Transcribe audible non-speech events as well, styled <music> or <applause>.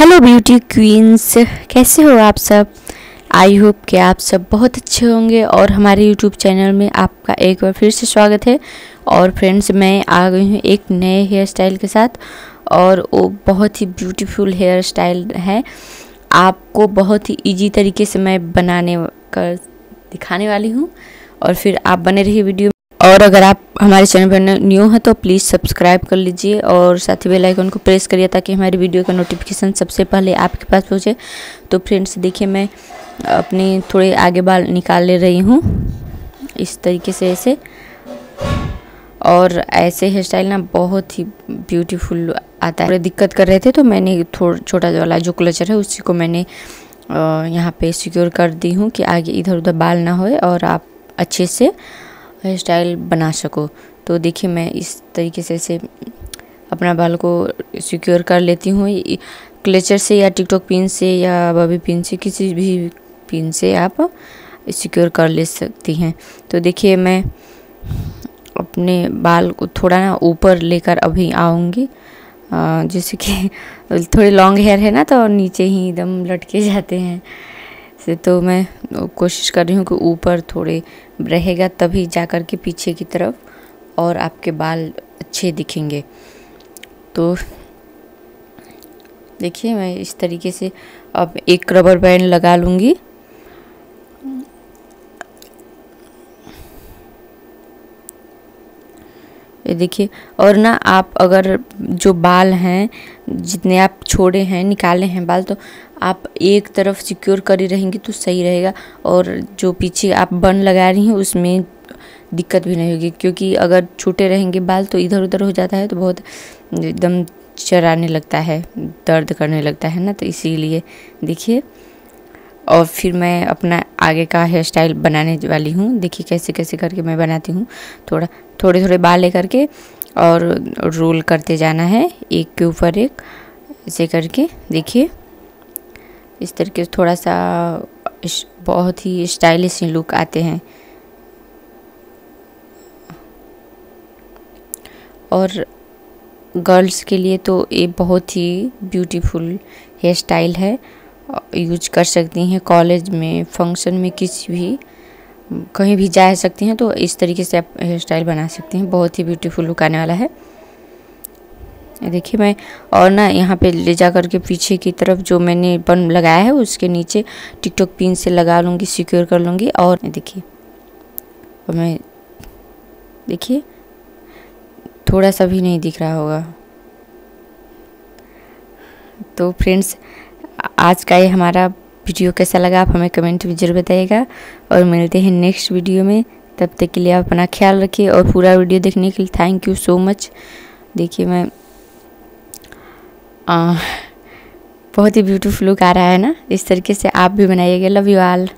Hello beauty queen's कैसे हो आप सब? आई होप कि आप सब बहुत अच्छे होंगे और हमारे यूट्यूब चैनल में आपका एक बार फिर से स्वागत है। और फ्रेंड्स मैं आ गई हूँ एक नए हेयर स्टाइल के साथ और वो बहुत ही ब्यूटीफुल हेयर स्टाइल है। आपको बहुत ही इजी तरीके से मैं बनाने कर दिखाने वाली हूँ। और फिर आप बने रहिए वीडियो और अगर आप हमारे चैनल पर न्यू हैं तो प्लीज़ सब्सक्राइब कर लीजिए और साथ ही बेल आइकन को प्रेस करिए ताकि हमारी वीडियो का नोटिफिकेशन सबसे पहले आपके पास पहुँचे। तो फ्रेंड्स, देखिए मैं अपने थोड़े आगे बाल निकाल ले रही हूँ, इस तरीके से ऐसे। और ऐसे हेयर स्टाइल ना बहुत ही ब्यूटीफुल आता है। दिक्कत कर रहे थे तो मैंने थोड़ा, छोटा वाला जो क्लचर है, उसी को मैंने यहाँ पे सिक्योर कर दी हूँ कि आगे इधर उधर बाल ना होए और आप अच्छे से हेयर स्टाइल बना सको। तो देखिए, मैं इस तरीके से से अपना बाल को सिक्योर कर लेती हूँ। क्लेचर से या टिकटॉक पिन से या बबी पिन से, किसी भी पिन से आप सिक्योर कर ले सकती हैं। तो देखिए, मैं अपने बाल को थोड़ा ना ऊपर लेकर अभी आऊँगी। जैसे कि <laughs> थोड़े लॉन्ग हेयर है ना तो नीचे ही एकदम लटके जाते हैं। से तो मैं कोशिश कर रही हूँ कि ऊपर थोड़े रहेगा, तभी जा कर के पीछे की तरफ़ और आपके बाल अच्छे दिखेंगे। तो देखिए, मैं इस तरीके से अब एक रबर बैंड लगा लूँगी। ये देखिए, और ना आप अगर जो बाल हैं, जितने आप छोड़े हैं, निकाले हैं बाल तो आप एक तरफ़ सिक्योर करी रहेंगी तो सही रहेगा, और जो पीछे आप बन लगा रही हैं, उसमें दिक्कत भी नहीं होगी, क्योंकि अगर छूटे रहेंगे बाल तो इधर उधर हो जाता है तो बहुत एकदम चराने लगता है, दर्द करने लगता है ना तो इसीलिए देखिए। और फिर मैं अपना आगे का हेयर स्टाइल बनाने वाली हूँ। देखिए कैसे कैसे करके मैं बनाती हूँ। थोड़ा थोड़े थोड़े बाल लेकर के और रोल करते जाना है, एक के ऊपर एक, ऐसे करके। देखिए, इस तरीके से थोड़ा सा बहुत ही स्टाइलिश लुक आते हैं। और गर्ल्स के लिए तो ये बहुत ही ब्यूटीफुल हेयर स्टाइल है। यूज़ कर सकती हैं कॉलेज में, फ़ंक्शन में किसी भी, कहीं भी जा सकती हैं तो इस तरीके से आप हेयर स्टाइल बना सकती हैं। बहुत ही ब्यूटीफुल लुक आने वाला है। देखिए मैं और ना यहाँ पे ले जा कर के पीछे की तरफ़ जो मैंने बन लगाया है उसके नीचे टिकटॉक पिन से लगा लूँगी सिक्योर कर लूँगी और देखिए, और मैं, देखिए, थोड़ा सा भी नहीं दिख रहा होगा। तो फ्रेंड्स आज का ये हमारा वीडियो कैसा लगा आप हमें कमेंट में ज़रूर बताइएगा और मिलते हैं नेक्स्ट वीडियो में। तब तक के लिए आप अपना ख्याल रखिए और पूरा वीडियो देखने के लिए थैंक यू सो मच देखिए मैं आ, बहुत ही ब्यूटीफुल लुक आ रहा है ना? इस तरीके से आप भी बनाइएगा। Love you all